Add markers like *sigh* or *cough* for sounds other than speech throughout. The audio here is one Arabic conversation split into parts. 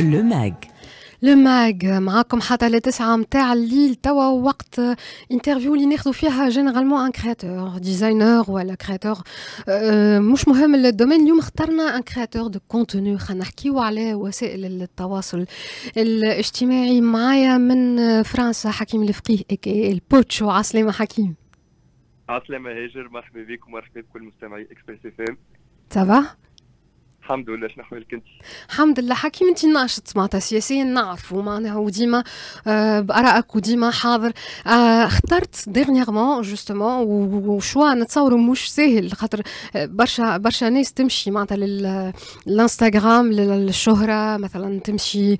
le mag le mag معاكم حتى لتسعة متاع الليل توا وقت interview اللي ناخذوا فيها généralement un créateur designer ولا créateur مش مهم ال domaine اليوم اخترنا un créateur de contenu خلينا نحكيو على وسائل التواصل الاجتماعي. معايا من فرنسا حكيم الفقيه البوتشو عسلامة حكيم. عسلامة هاجر. مرحبا بكم مرحبا بكل مستمعي Express FM ça va الحمد لله شنو احوالك أنت؟ الحمد لله. حكيم أنت ناشط معناتها سياسيا نعرفوا معناها وديما آه بأرائك وديما حاضر. آه اخترت dernièrement justement و choix نتصوروا مش ساهل خاطر آه، برشا برشا ناس تمشي معناتها للإنستغرام للشهرة مثلا تمشي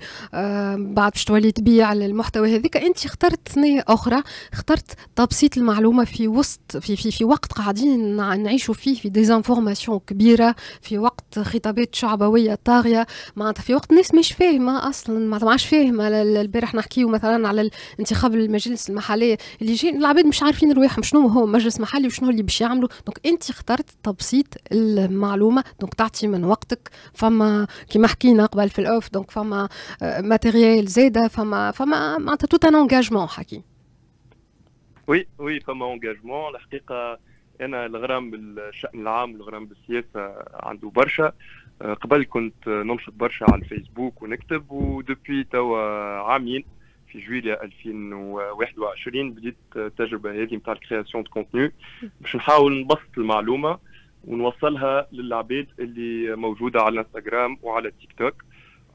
بعد باش تولي تبيع المحتوى هذيك. أنت اخترت ثنيه أخرى اخترت تبسيط المعلومة في وسط في في في وقت قاعدين نعيشوا فيه في désinformation كبيرة في وقت خطابات انتخابات شعبوية طاغية. معناتها في وقت الناس مش فاهمة أصلا معناتها ما عادش فاهمة البارح نحكيو مثلا على الانتخاب المجلس المحليه اللي جاي العباد مش عارفين رواحهم شنو هو مجلس محلي وشنو اللي باش يعملوا. donc أنت اخترت تبسيط المعلومة donc تعطي من وقتك. فما كيما حكينا قبل في ال off donc فما matériel زاده فما فما معناتها tout un engagement حكيم oui oui فما engagement الحقيقة أنا الغرام بالشأن العام والغرام بالسياسة عنده برشا. آه، قبل كنت ننشط برشا على الفيسبوك ونكتب و depuis توا عامين في جويليا 2021 بديت التجربة هذه نتاع ال création de contenu باش نحاول نبسط المعلومة ونوصلها للعباد اللي موجودة على الانستغرام وعلى التيك توك.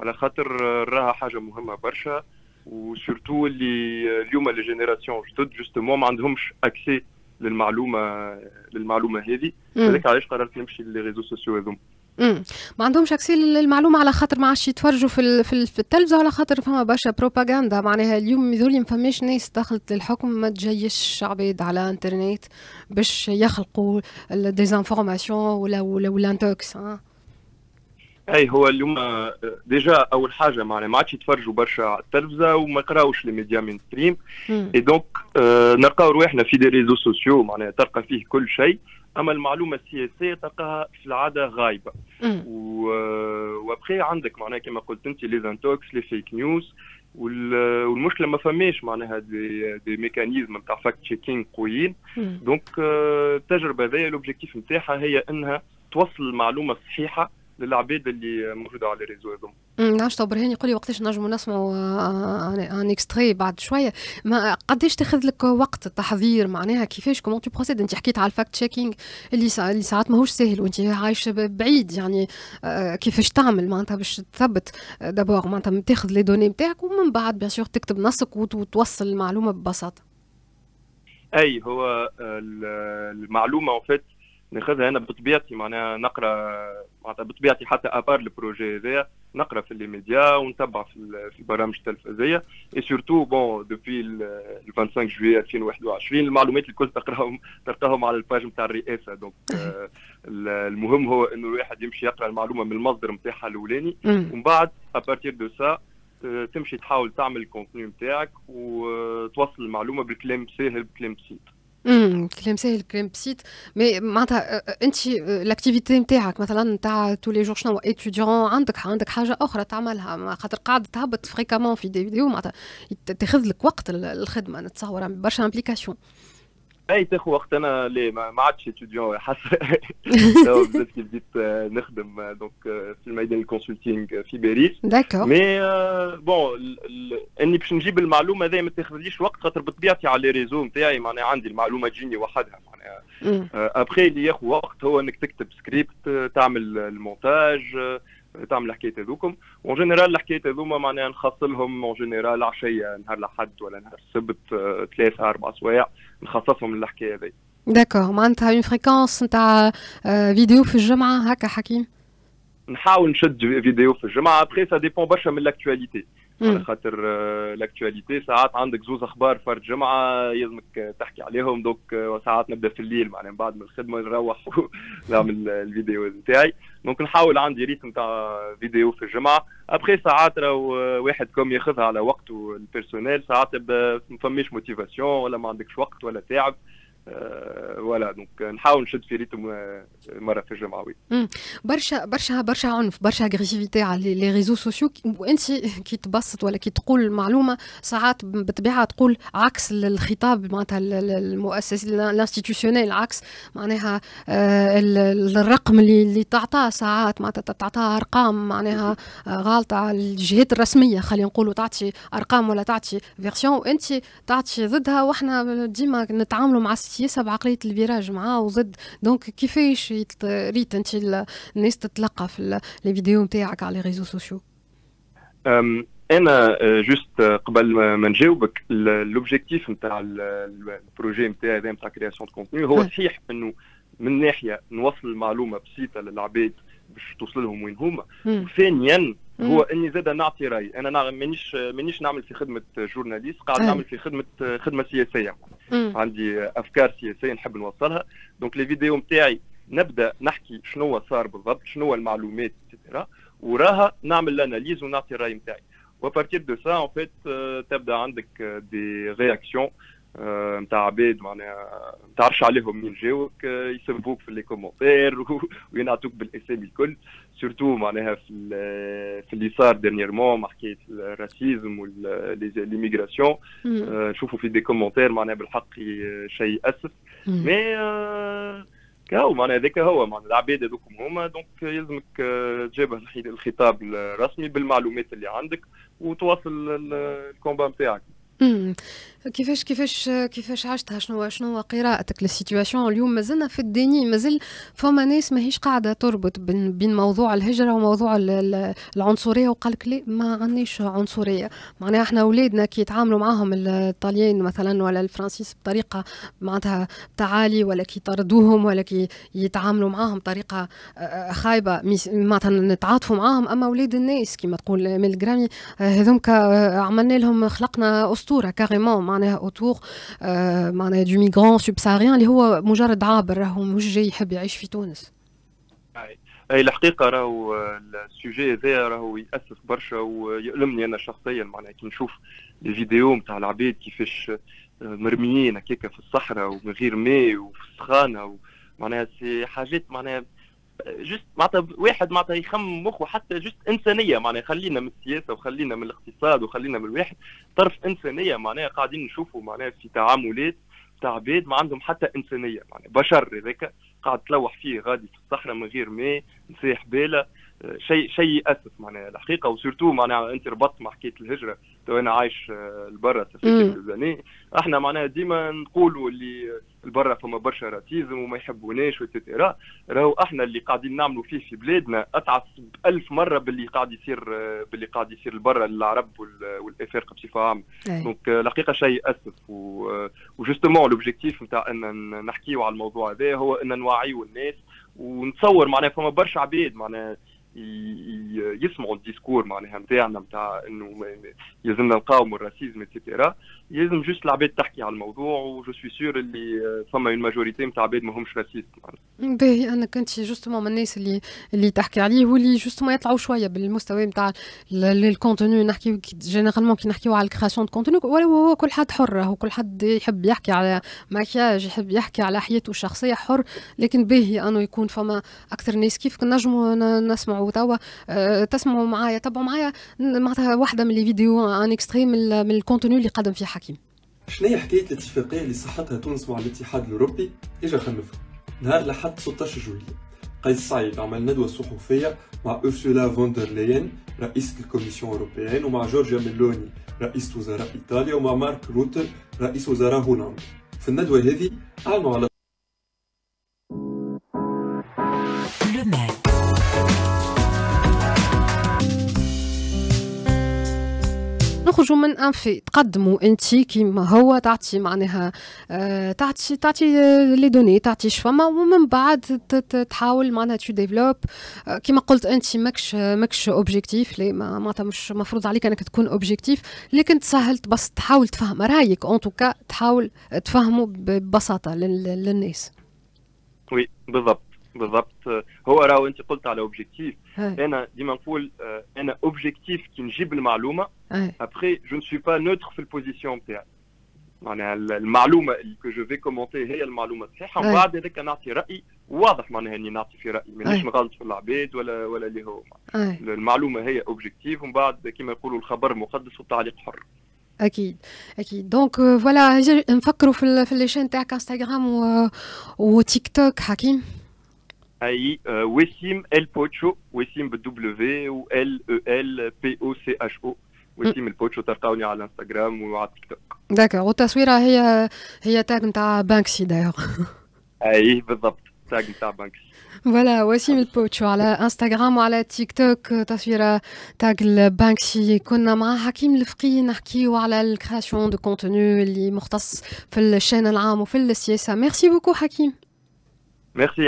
على خاطر راها حاجة مهمة برشا و surtout اللي اليوم les générations جدد justement ما عندهمش accès للمعلومة للمعلومة هذه. هذاك علاش قررت نمشي les réseaux sociaux هذوما ما عندهمش accès للمعلومه على خاطر ما عادش يتفرجوا في في التلفزة على خاطر فما برشا بروباغندا معناها اليوم يذول ما فماش ناس دخلت للحكم ما تجيش عباد على انترنت باش يخلقوا désinformation ولا ولا ولا intox أي هو اليوم déjà أول حاجة معناها ما عادش يتفرجوا برشا على التلفزة وما يقراوش les médias mainstream. اي donc نلقاو رواحنا في des réseaux sociaux معناها تلقى فيه كل شيء. أما المعلومة السياسية تلقاها في العادة غايبة. وأبخي عندك معناها كما قلت أنت les intox les fake news والمشكلة ما فماش معناها des, des mécanismes نتاع fact checking قويين. donc التجربة هذيا ال objectif نتاعها هي إنها توصل المعلومة الصحيحة للعباد اللي موجوده على ال réseaux هذوما. نعرفش تو برهاني يقول لي وقتاش نجموا نسمعوا un extrait بعد شوية. ما قداش تاخذ لك وقت التحضير معناها كيفاش؟ comment tu procèdes انت حكيت على ال fact checking اللي سا... اللي ساعات ماهوش ساهل وانت عايش بعيد يعني كيفاش تعمل معناتها باش تثبت؟ d'abord معناتها تاخذ les données نتاعك ومن بعد bien sûr تكتب نصك وتوصل المعلومة ببساطة. أي هو المعلومة en fait ناخذها أنا بطبيعتي معناها نقرأ معناتها بطبيعتي حتى à part ال projet هذايا نقرأ في les médias ونتبع في البرامج التلفزيونية. اي surtout bon depuis ال 25 جويي 2021 المعلومات الكل تقراهم تلقاهم على ال page نتاع الرئاسة. donc آه، المهم هو إنه الواحد يمشي يقرأ المعلومة من المصدر نتاعها الأولاني. ومن بعد à partir de ça تمشي تحاول تعمل ال contenu نتاعك وتوصل المعلومة بالكلام ساهل بكلام بسيط. كلام ساهل كلام بسيط. mais معناتها انت l'activité نتاعك مثلا نتاع tous les jours شنو؟ étudiant عندك عندك حاجة أخرى تعملها خاطر قاعد تهبط fréquemment في des vidéos معناتها تاخذ لك وقت الخدمة نتصور برشا implication أي تاخذ وقت أنا ليه ما عادش étudiant حسب بدات كي بديت نخدم donc في الميدان consulting في باريس. d'accord mais bon إني باش نجيب المعلومة هذه ما تاخذليش وقت خاطر بطبيعتي على les réseaux نتاعي معناها عندي المعلومة تجيني وحدها معناها. ابخي اللي ياخذ وقت هو إنك تكتب سكريبت تعمل المونتاج تعمل الحكاية هذوكم. و en général الحكاية هذوما معناها نخص لهم en général عشية نهار الأحد ولا نهار السبت ثلاثة أربع سوايع نخصصهم للحكاية هذه d'accord معناتها une fréquence نتاع فيديو في الجمعة هكا حكيم؟ نحاول نشد فيديو في الجمعة. après ça dépend برشا من l'actualité على خاطر l'actualité ساعات عندك زوز أخبار فرد جمعة يلزمك تحكي عليهم donc ساعات نبدأ في الليل معناها بعد من الخدمة نروح *laughs* ونعمل الفيديو نتاعي donc نحاول عندي rythme تاع فيديو في الجمعة. ابخي ساعات راهو واحد comme ياخذها على وقته ال personnel ساعات ما فماش motivation ولا ما عندكش وقت ولا تعب. voilà donc نحاول نشد في rythme مره في الجمعه oui برشا برشا برشا عنف برشا agressivité على les réseaux sociaux وانت كي تبسط ولا كي تقول معلومه ساعات بالطبيعه تقول عكس الخطاب معناتها المؤسسي ال institutionnel عكس معناها الرقم اللي اللي تعطاه ساعات معناتها تعطاه ارقام معناها غالطه على الجهات الرسميه خلينا نقولوا تعطي ارقام ولا تعطي version وانت تعطي ضدها وإحنا ديما نتعاملوا مع السياسة بعقليه ال virage معاه وضد donc كيفاش ريت أنت الناس تتلقى في les vidéos نتاعك على les réseaux sociaux أنا juste قبل ما نجاوبك l'objectif نتاع ال projet نتاعي هذا نتاع création contenu هو صحيح إنه من ناحية نوصل المعلومة بسيطة للعباد باش توصل لهم وين هما. ثانيا هو إني زاد نعطي رأي. أنا نعم مانيش مانيش نعمل في خدمة journaliste قاعد نعمل في خدمة خدمة سياسية. عندي أفكار سياسية نحب نوصلها. donc les vidéos نتاعي نبدأ نحكي شنو صار بالضبط شنو المعلومات et cetera وراها نعمل ال analyse ونعطي الرأي نتاعي و à partir de ça en fait تبدأ عندك des réactions نتاع عباد معناها ما تعرفش عليهم مين جاوك يسبوك في les commentaires *laughs* وينعطوك بالاسامي الكل. surtout معناها في في اللي صار dernièrement مع حكاية ال racisme و l'immigration نشوفوا في des commentaires معناها بالحق شيء يأسف. mais كهو معناها هذاك هو معناها العباد هذوكم هما. donc يلزمك تجابه الخطاب الرسمي بالمعلومات اللي عندك وتواصل ال combat نتاعك. كيفاش كيفاش كيفاش عشتها؟ شنو شنو قراءتك لل situation اليوم مازلنا في ال déni مازال فما ناس ماهيش قاعدة تربط بين, بين موضوع الهجرة وموضوع العنصرية وقال لك لا ما عندناش عنصرية. معناها إحنا اولادنا كي يتعاملوا معاهم الطاليين مثلا ولا الفرنسيس بطريقة معناتها تعالي ولا كي يطردوهم ولا كي يتعاملوا معاهم بطريقة خايبة معناتها نتعاطفوا معاهم. أما أولاد الناس كما تقول ميل جرامي هذوك عملنا لهم خلقنا اسطوره كاريمون معناها اوتور آه معناها du migrant subsaharien اللي هو مجرد عابر راهو مش جاي يحب يعيش في تونس. أي الحقيقة راهو ال sujet هذا راهو يأسف برشا ويؤلمني أنا شخصيا معناها كي نشوف les vidéos نتاع العباد كيفاش مرميين هكاك في الصحراء ومن غير ماء وفي السخانة معناها c'est حاجات معناها juste معناتها واحد معناتها يخمم مخه حتى juste إنسانية معناها. خلينا من السياسة وخلينا من الاقتصاد وخلينا من الواحد طرف إنسانية معناها قاعدين نشوفوا معناها في تعاملات تاع عباد ما عندهم حتى إنسانية معناها. بشر هذاك قاعد تلوح فيه غادي في الصحراء من غير ماء نسيح باله شيء شيء ياسف معناها. الحقيقة وسورتو معناها أنت ربطت مع حكاية الهجرة. تو أنا عايش لبرا سافيتي إحنا معناها ديما نقولوا اللي لبرا فما برشا راتيزم وما يحبوناش وتيتيرا راهو إحنا اللي قاعدين نعملوا فيه في بلادنا أتعس بألف مرة باللي قاعد يصير باللي قاعد يصير لبرا العرب والأفارقة بصفة عامة. donc الحقيقة شيء يأسف و justement l'objectif نتاع إن نحكيو على الموضوع هذا هو إن نوعيو الناس ونتصور معناها فما برشا عباد معناها يسمعوا ال discours معناها نتاعنا نتاع إنه يلزمنا نقاوموا ال racisme et cetera. لازم juste العباد تحكي على الموضوع و je suis sûr اللي فما une majorité نتاع عباد ماهمش racistes باهي انك انت justement من الناس اللي اللي تحكي عليه واللي justement يطلعوا شوية بالمستوى نتاع ال contenu نحكي généralement كي نحكيو على ال création de contenu هو كل حد حر هو كل حد يحب يحكي على مكياج يحب يحكي على حياته الشخصية حر لكن باهي انه يكون فما أكثر ناس كيف نجموا نسمعوا توا أه تسمعوا معايا تبعوا معايا معناتها واحدة من les vidéos un extrait من ال contenu اللي قدم فيه حكيم. شنو حكاية الاتفاقية اللي صححتها تونس مع الاتحاد الأوروبي؟ إجا خمفها نهار لحد 16 جويلية. قيس سعيد عمل ندوة صحفية مع أرسولا فوندر لين رئيسة الكوميسيون أوروبيين ومع جورجيا ميلوني رئيس وزراء إيطاليا ومع مارك روتر رئيس وزراء هولندا. في الندوة هذه أعلنوا على نخرجوا من ان في تقدموا انت كيما هو تعطي معناها آه تعطي تعطي les données تعطي شفما ومن بعد تحاول معناها tu développes آه كيما قلت انت ماكش ماكش objectif لي معناتها مش مفروض عليك أنك تكون objectif لكن تسهلت بس تحاول تفهم رأيك. en tout cas تحاول تفهمه ببساطة للناس. oui بالضبط. بالضبط. هو راهو انت قلت على objectif أنا ديما نقول أنا objectif كي نجيب المعلومة après je ne suis pas neutre في ال position نتاعي معناها المعلومة اللي que je vais commenter هي المعلومة الصحيحة ومن بعد هذاك نعطي رايي واضح معناها إني نعطي في رايي مانيش نغلط في العباد ولا ولا اللي هو. المعلومة هي objective ومن بعد كما يقولوا الخبر مقدس والتعليق حر. أكيد أكيد. donc voilà نفكروا في في les chaînes تاعك انستغرام وتيك توك حكيم. اي وسيم ال بوتشو وسيم بال W و L O L B O C H O وسيم البوتشو تلقاوني على الانستغرام وعلى التيك توك d'accord والتصويره هي هي tag نتاع بانكسي دايوغ اي بالضبط tag نتاع بانكسي voilà وسيم البوتشو على انستغرام وعلى تيك توك تصويره tag البانكسي كنا مع حكيم الفقي نحكيو على ال création de contenu اللي مختص في الشان العام وفي السياسة merci beaucoup حكيم ميرسي